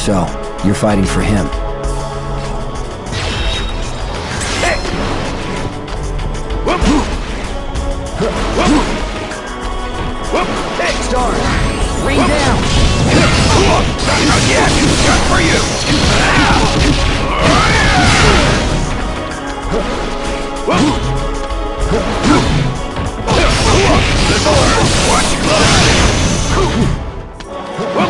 So, you're fighting for him. Yet! For you! Watch your!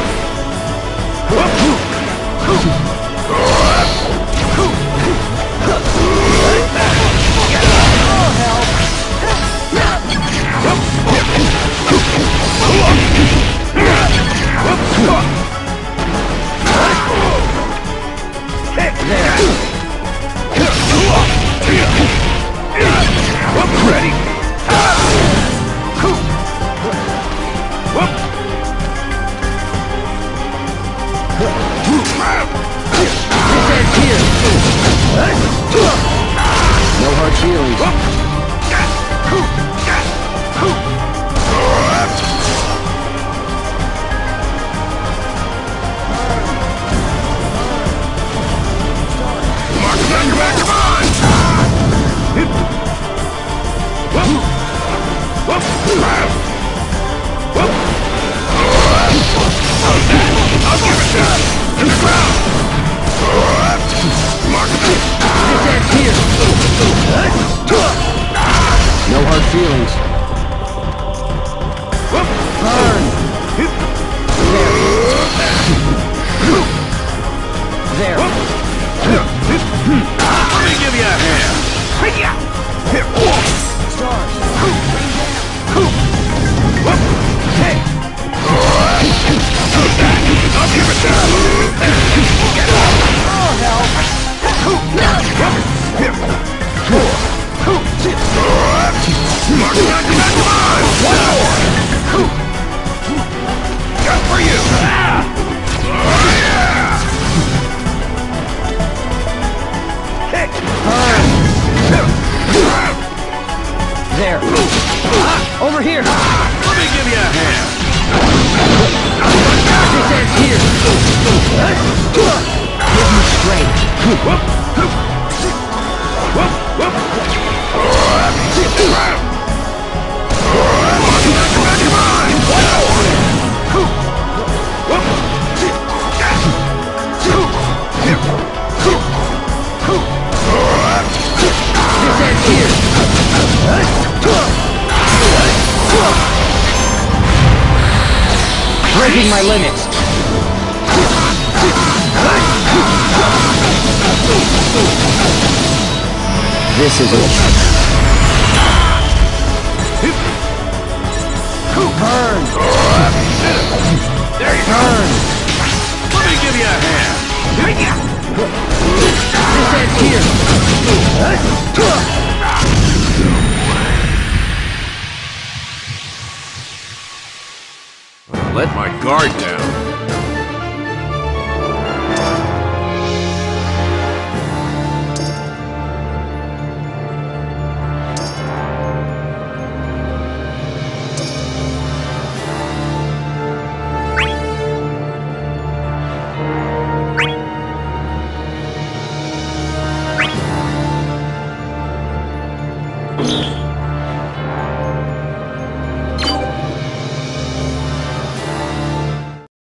No hard feelings. The ground! No hard feelings. Breaking my limits! This is it. Burn! There you go! Let me give you a hand! This ends here! Let my guard down.